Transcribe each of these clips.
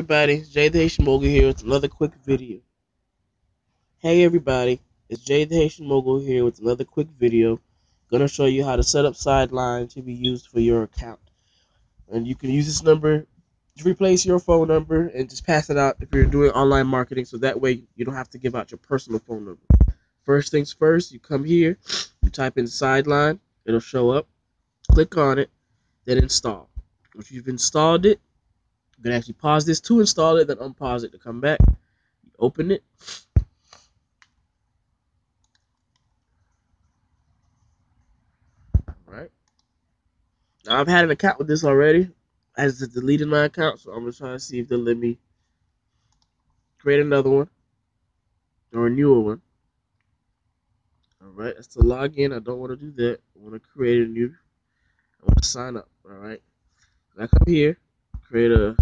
everybody, it's Jai the Haitian Mogul here with another quick video. Hey everybody, it's Jai the Haitian Mogul here with another quick video. Gonna show you how to set up Sideline to be used for your account. And you can use this number to replace your phone number and just pass it out if you're doing online marketing so that way you don't have to give out your personal phone number. First things first, you come here, you type in Sideline, it'll show up, click on it, then install. Once you've installed it, you can actually pause this to install it, then unpause it to come back. Open it. Alright. Now I've had an account with this already. I just deleted my account, so I'm gonna try to see if they'll let me create another one or a newer one. Alright, that's to log in. I don't want to do that. I want to create a new I want to sign up. Alright. I come here, create a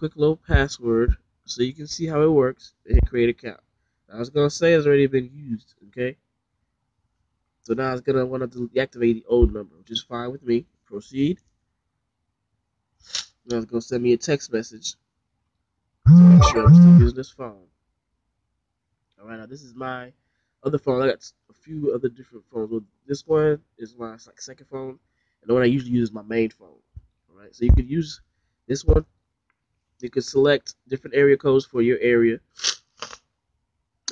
quick little password so you can see how it works and hit create account. Now, I was gonna say it's already been used, okay? So now it's gonna want to deactivate the old number, which is fine with me. Proceed. Now it's gonna send me a text message to make sure I'm still using this phone. Alright, now this is my other phone. I got a few other different phones. Well, this one is my like second phone, and the one I usually use is my main phone. Alright, so you could use this one you can select different area codes for your area.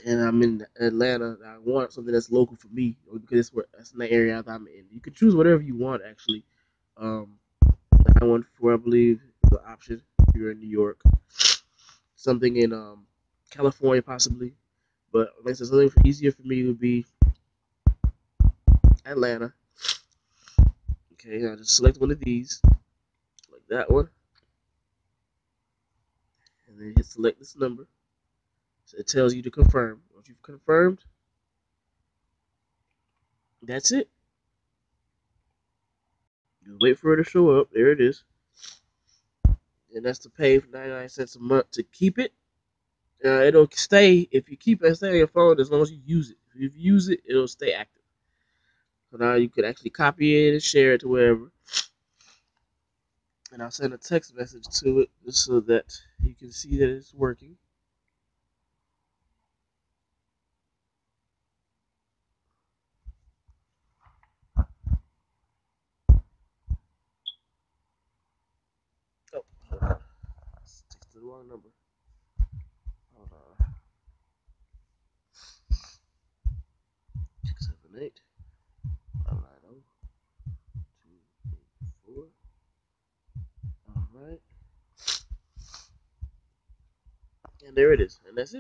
And I'm in Atlanta. I want something that's local for me because it's where that's the area that I'm in. You can choose whatever you want actually. Um, that one for I believe the option if you're in New York. Something in um California possibly. But like I said, something easier for me would be Atlanta. Okay, I just select one of these, like that one and then hit select this number. So it tells you to confirm. Once you've confirmed, that's it. Just wait for it to show up. There it is. And that's to pay for 99 cents a month to keep it. Uh, it'll stay, if you keep it, stay on your phone as long as you use it. If you use it, it'll stay active. So now you could actually copy it and share it to wherever and I'll send a text message to it so that you can see that it's working. Oh, on. the wrong number. Hold on. Six, seven, eight. And there it is. And that's it.